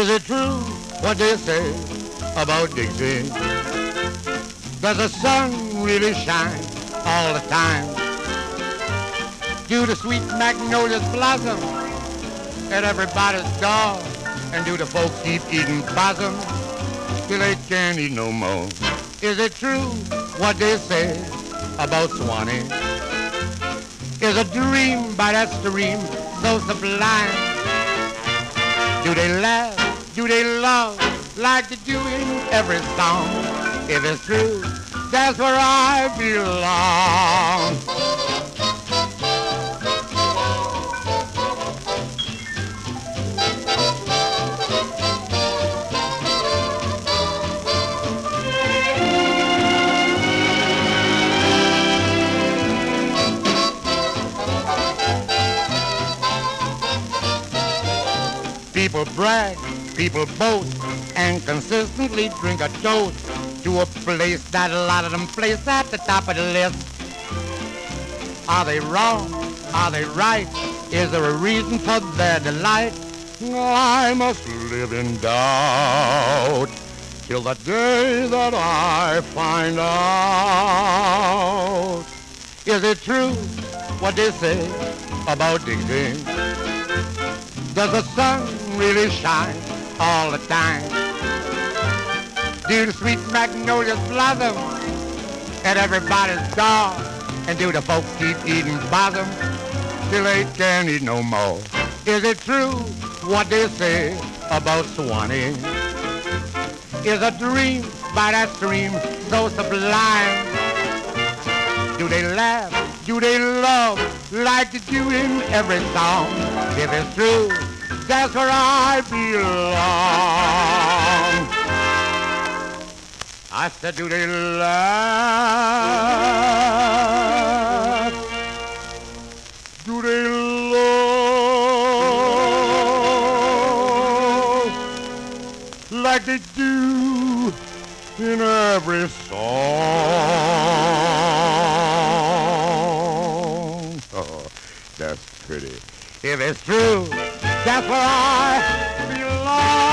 what they say about Dixie? Does the sun really shine all the time? Do the sweet magnolias blossom at everybody's door? And do the folks keep eating possum till they can't eat no more? Is it true what they say about Swanee? Is a dream by that stream so sublime? Do they laugh? Do they love like they do in every song? If it's true, that's where I belong. People brag, people boast, and consistently drink a toast to a place that a lot of them place at the top of the list. Are they wrong? Are they right? Is there a reason for their delight? I must live in doubt till the day that I find out. Is it true what they say about Dixie? Does the sun really shine all the time? Do the sweet magnolias blossom at everybody's door? And do the folks keep eating bottom till they can't eat no more? Is it true what they say about Swanee? Is a dream by that stream so sublime? Do they laugh? Do they love like they do in every song? If it's true, that's where I belong. I said, do they laugh? Do they love like they do in every song? Oh, that's pretty. If it's true, that's where I belong.